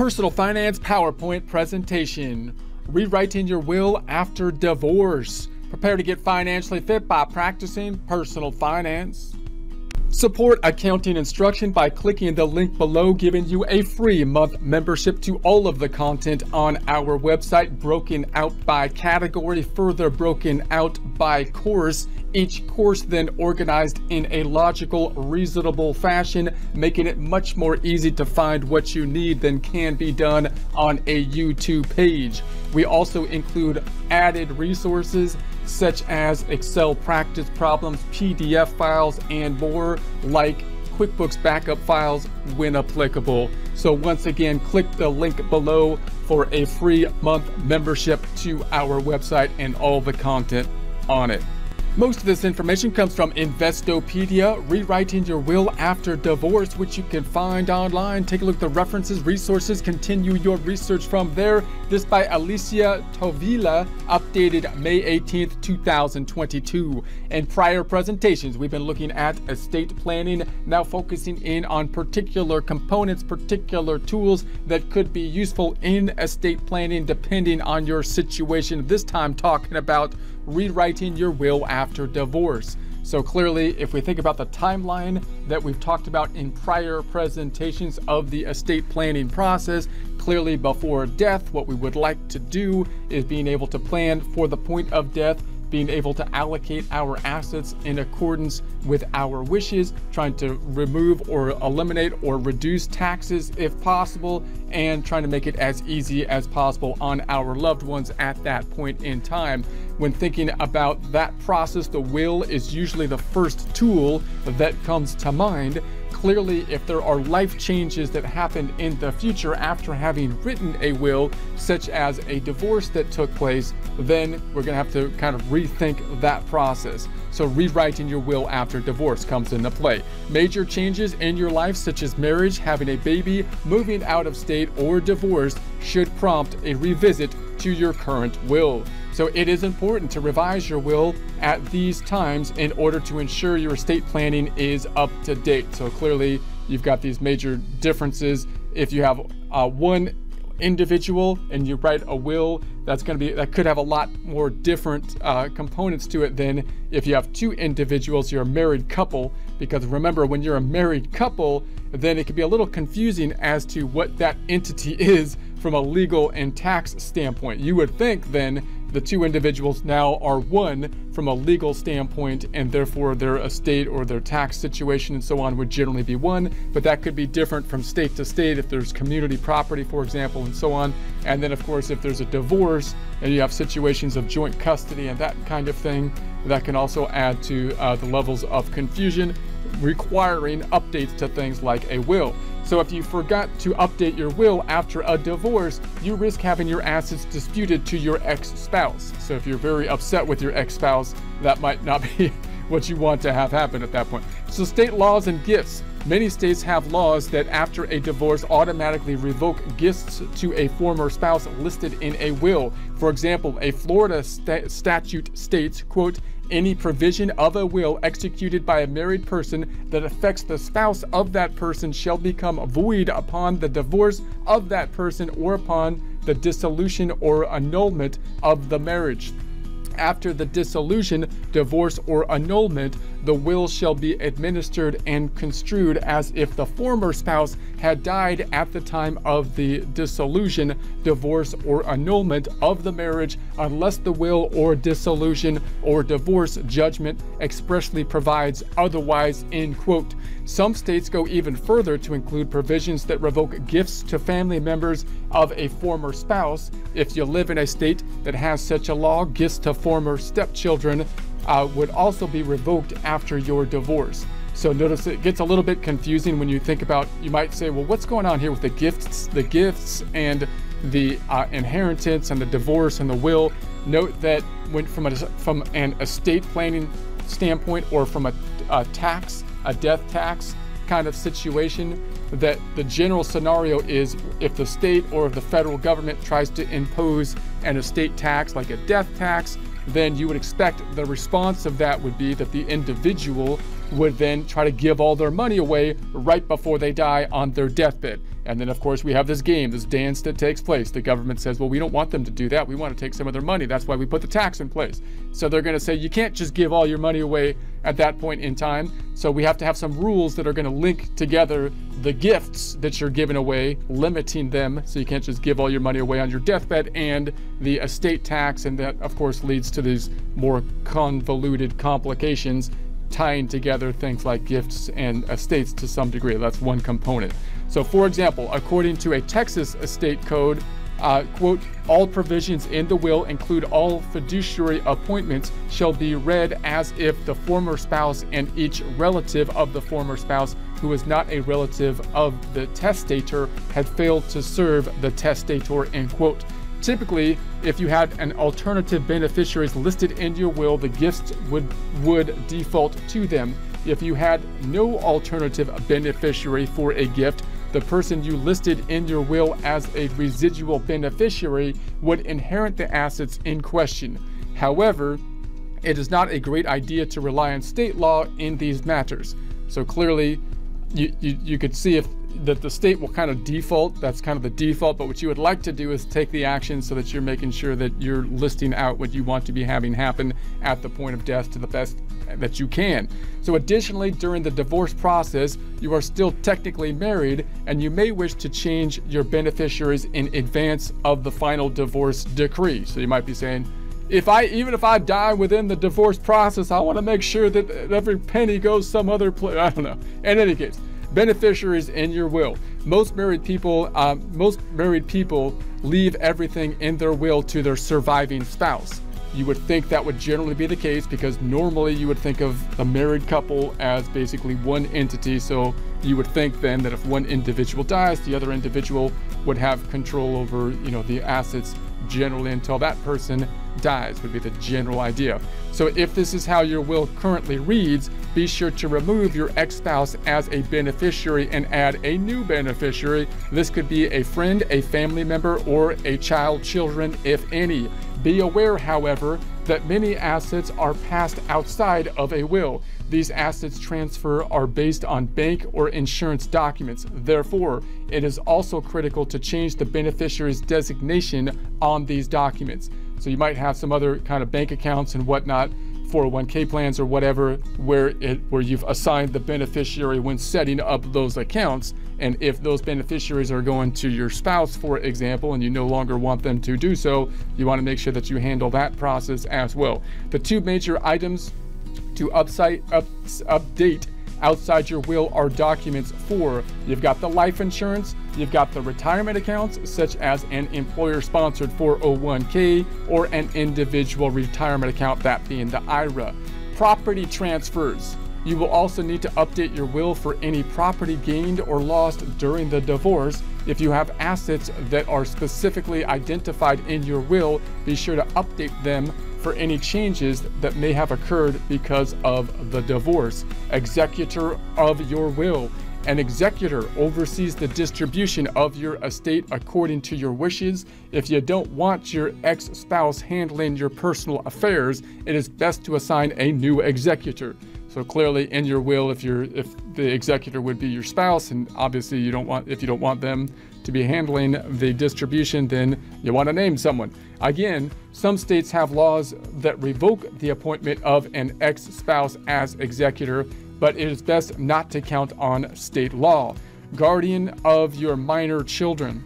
Personal Finance PowerPoint presentation. Rewriting your will after divorce. Prepare to get financially fit by practicing personal finance. Support accounting instruction by clicking the link below, giving you a free month membership to all of the content on our website, broken out by category, further broken out by course. Each course then organized in a logical, reasonable fashion, making it much more easy to find what you need than can be done on a YouTube page. We also include added resources such as Excel practice problems, PDF files, and more like QuickBooks backup files when applicable. So once again, click the link below for a free month membership to our website and all the content on it. Most of this information comes from Investopedia, Rewriting Your Will After Divorce, which you can find online. Take a look at the references, resources, continue your research from there. This by Alicia Tuovila, updated May 18th, 2022. In prior presentations, we've been looking at estate planning, now focusing in on particular components, particular tools that could be useful in estate planning depending on your situation. This time talking about rewriting your will after divorce. So clearly, if we think about the timeline that we've talked about in prior presentations of the estate planning process, clearly before death, what we would like to do is being able to plan for the point of death being able to allocate our assets in accordance with our wishes, trying to remove or eliminate or reduce taxes if possible, and trying to make it as easy as possible on our loved ones at that point in time. When thinking about that process, the will is usually the first tool that comes to mind clearly if there are life changes that happen in the future after having written a will, such as a divorce that took place, then we're going to have to kind of rethink that process. So rewriting your will after divorce comes into play. Major changes in your life, such as marriage, having a baby, moving out of state, or divorce, should prompt a revisit to your current will. So it is important to revise your will at these times in order to ensure your estate planning is up to date. So clearly you've got these major differences. If you have uh, one individual and you write a will that's going to be that could have a lot more different uh, components to it than if you have two individuals you're a married couple because remember when you're a married couple then it can be a little confusing as to what that entity is from a legal and tax standpoint you would think then the two individuals now are one from a legal standpoint, and therefore their estate or their tax situation and so on would generally be one, but that could be different from state to state if there's community property, for example, and so on. And then, of course, if there's a divorce and you have situations of joint custody and that kind of thing, that can also add to uh, the levels of confusion, requiring updates to things like a will. So if you forgot to update your will after a divorce, you risk having your assets disputed to your ex-spouse. So if you're very upset with your ex-spouse, that might not be what you want to have happen at that point. So state laws and gifts. Many states have laws that after a divorce automatically revoke gifts to a former spouse listed in a will. For example, a Florida st statute states, quote, any provision of a will executed by a married person that affects the spouse of that person shall become void upon the divorce of that person or upon the dissolution or annulment of the marriage after the dissolution, divorce, or annulment, the will shall be administered and construed as if the former spouse had died at the time of the dissolution, divorce, or annulment of the marriage, unless the will or dissolution or divorce judgment expressly provides otherwise. End quote. Some states go even further to include provisions that revoke gifts to family members of a former spouse. If you live in a state that has such a law, gifts to former stepchildren uh, would also be revoked after your divorce. So notice it gets a little bit confusing when you think about, you might say, well, what's going on here with the gifts, the gifts and the uh, inheritance and the divorce and the will. Note that when from a, from an estate planning standpoint or from a, a tax a death tax kind of situation that the general scenario is if the state or the federal government tries to impose an estate tax like a death tax then you would expect the response of that would be that the individual would then try to give all their money away right before they die on their deathbed And then, of course, we have this game, this dance that takes place. The government says, well, we don't want them to do that. We want to take some of their money. That's why we put the tax in place. So they're going to say, you can't just give all your money away at that point in time. So we have to have some rules that are going to link together the gifts that you're giving away, limiting them. So you can't just give all your money away on your deathbed and the estate tax. And that, of course, leads to these more convoluted complications tying together things like gifts and estates to some degree. That's one component. So, for example, according to a Texas estate code, uh, quote, all provisions in the will include all fiduciary appointments shall be read as if the former spouse and each relative of the former spouse who is not a relative of the testator had failed to serve the testator, end quote. Typically, if you had an alternative beneficiaries listed in your will, the gifts would, would default to them. If you had no alternative beneficiary for a gift, the person you listed in your will as a residual beneficiary would inherit the assets in question. However, it is not a great idea to rely on state law in these matters. So clearly, you, you, you could see if that the state will kind of default. That's kind of the default. But what you would like to do is take the action so that you're making sure that you're listing out what you want to be having happen at the point of death to the best that you can. So, additionally, during the divorce process, you are still technically married and you may wish to change your beneficiaries in advance of the final divorce decree. So, you might be saying, if I even if I die within the divorce process, I want to make sure that every penny goes some other place. I don't know. In any case, beneficiaries in your will. Most married people, um, most married people leave everything in their will to their surviving spouse. You would think that would generally be the case because normally you would think of a married couple as basically one entity. So you would think then that if one individual dies, the other individual would have control over, you know, the assets generally until that person dies would be the general idea. So if this is how your will currently reads, be sure to remove your ex-spouse as a beneficiary and add a new beneficiary. This could be a friend, a family member, or a child children, if any. Be aware, however, that many assets are passed outside of a will. These assets transfer are based on bank or insurance documents. Therefore, it is also critical to change the beneficiary's designation on these documents. So you might have some other kind of bank accounts and whatnot, 401k plans or whatever, where it where you've assigned the beneficiary when setting up those accounts. And if those beneficiaries are going to your spouse, for example, and you no longer want them to do so, you want to make sure that you handle that process as well. The two major items to upside, up, update outside your will are documents for you've got the life insurance, you've got the retirement accounts, such as an employer sponsored 401k or an individual retirement account, that being the IRA. Property transfers. You will also need to update your will for any property gained or lost during the divorce. If you have assets that are specifically identified in your will, be sure to update them for any changes that may have occurred because of the divorce. Executor of your will. An executor oversees the distribution of your estate according to your wishes. If you don't want your ex spouse handling your personal affairs, it is best to assign a new executor. So clearly in your will, if you're if the executor would be your spouse, and obviously you don't want if you don't want them to be handling the distribution, then you want to name someone. Again, some states have laws that revoke the appointment of an ex-spouse as executor, but it is best not to count on state law. Guardian of your minor children.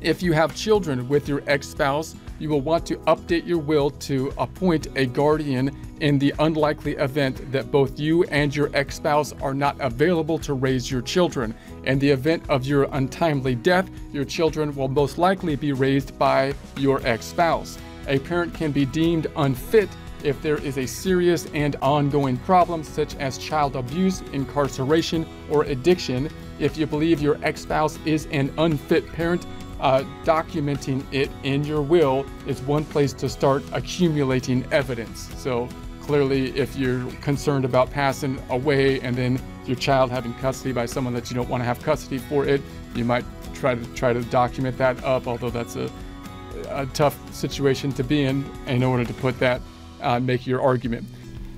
If you have children with your ex-spouse, you will want to update your will to appoint a guardian in the unlikely event that both you and your ex spouse are not available to raise your children. In the event of your untimely death, your children will most likely be raised by your ex spouse. A parent can be deemed unfit if there is a serious and ongoing problem such as child abuse, incarceration, or addiction. If you believe your ex spouse is an unfit parent, uh, documenting it in your will is one place to start accumulating evidence. So clearly, if you're concerned about passing away and then your child having custody by someone that you don't want to have custody for it, you might try to try to document that up. Although that's a, a tough situation to be in in order to put that uh, make your argument.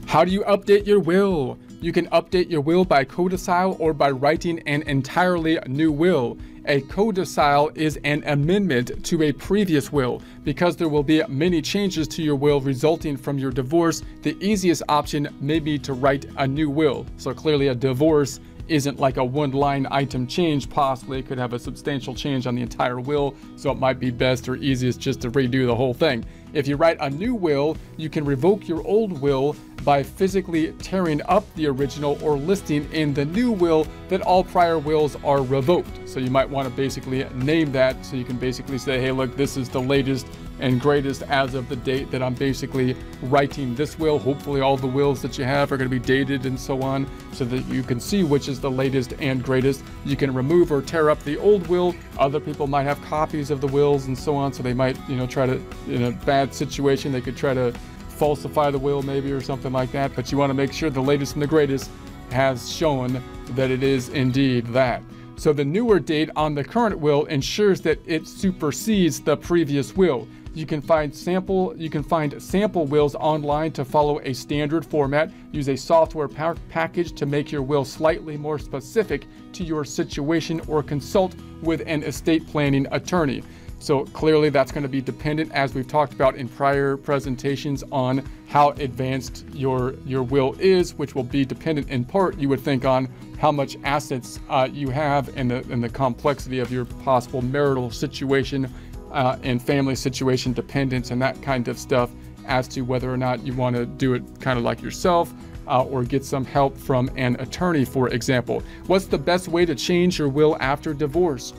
How do you update your will? You can update your will by codicil or by writing an entirely new will. A codicil is an amendment to a previous will. Because there will be many changes to your will resulting from your divorce, the easiest option may be to write a new will. So clearly a divorce isn't like a one line item change, possibly it could have a substantial change on the entire will, so it might be best or easiest just to redo the whole thing. If you write a new will, you can revoke your old will by physically tearing up the original or listing in the new will that all prior wills are revoked. So you might want to basically name that so you can basically say, hey, look, this is the latest and greatest as of the date that I'm basically writing this will. Hopefully, all the wills that you have are going to be dated and so on so that you can see which is the latest and greatest. You can remove or tear up the old will. Other people might have copies of the wills and so on, so they might, you know, try to, in a bad situation, they could try to falsify the will maybe or something like that. But you want to make sure the latest and the greatest has shown that it is indeed that. So the newer date on the current will ensures that it supersedes the previous will. You can find sample you can find sample wills online to follow a standard format. Use a software pa- package to make your will slightly more specific to your situation or consult with an estate planning attorney. So clearly that's going to be dependent as we've talked about in prior presentations on how advanced your your will is, which will be dependent in part you would think on how much assets uh, you have and the and the complexity of your possible marital situation uh, and family situation dependence and that kind of stuff as to whether or not you want to do it kind of like yourself uh, or get some help from an attorney, for example. What's the best way to change your will after divorce?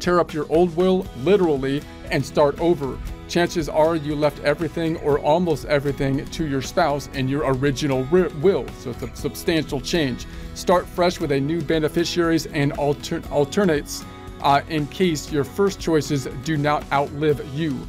Tear up your old will, literally, and start over. Chances are you left everything or almost everything to your spouse in your original will, so it's a substantial change. Start fresh with a new beneficiaries and alter- alternates uh, in case your first choices do not outlive you.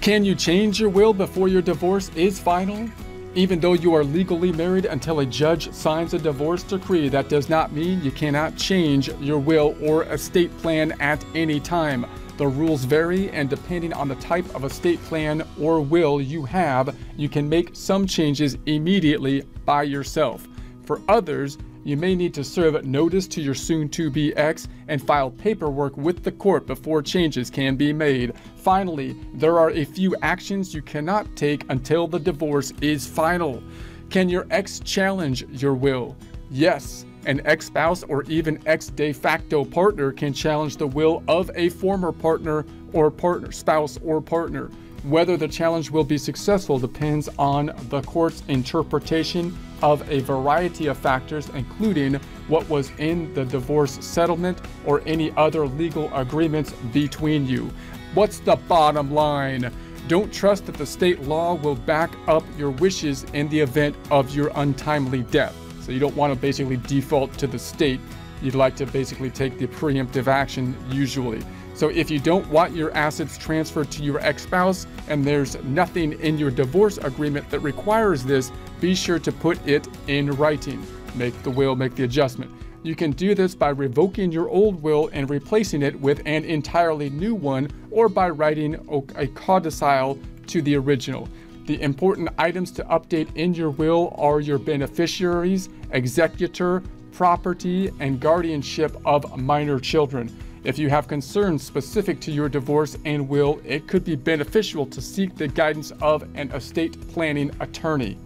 Can you change your will before your divorce is final? Even though you are legally married until a judge signs a divorce decree, that does not mean you cannot change your will or estate plan at any time. The rules vary, and depending on the type of estate plan or will you have, you can make some changes immediately by yourself. For others, you may need to serve notice to your soon to be ex and file paperwork with the court before changes can be made. Finally, there are a few actions you cannot take until the divorce is final. Can your ex challenge your will? Yes. An ex spouse or even ex de facto partner can challenge the will of a former partner or partner, spouse or partner. Whether the challenge will be successful depends on the court's interpretation of a variety of factors, including what was in the divorce settlement or any other legal agreements between you. What's the bottom line? Don't trust that the state law will back up your wishes in the event of your untimely death. So you don't want to basically default to the state. You'd like to basically take the preemptive action usually. So if you don't want your assets transferred to your ex spouse and there's nothing in your divorce agreement that requires this, be sure to put it in writing. Make the will, make the adjustment. You can do this by revoking your old will and replacing it with an entirely new one or by writing a codicil to the original. The important items to update in your will are your beneficiaries, executor, property, and guardianship of minor children. If you have concerns specific to your divorce and will, it could be beneficial to seek the guidance of an estate planning attorney.